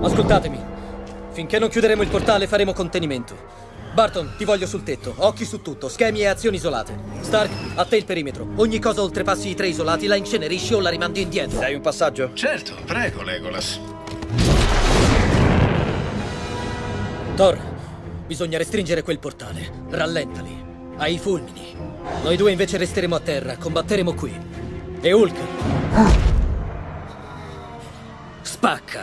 Ascoltatemi. Finché non chiuderemo il portale faremo contenimento. Barton, ti voglio sul tetto. Occhi su tutto, schemi e azioni isolate. Stark, a te il perimetro. Ogni cosa oltrepassi i tre isolati la incenerisci o la rimandi indietro. Dai un passaggio? Certo, prego, Legolas. Thor, bisogna restringere quel portale. Rallentali. Hai i fulmini. Noi due invece resteremo a terra, combatteremo qui. E Hulk. Ah. Spacca.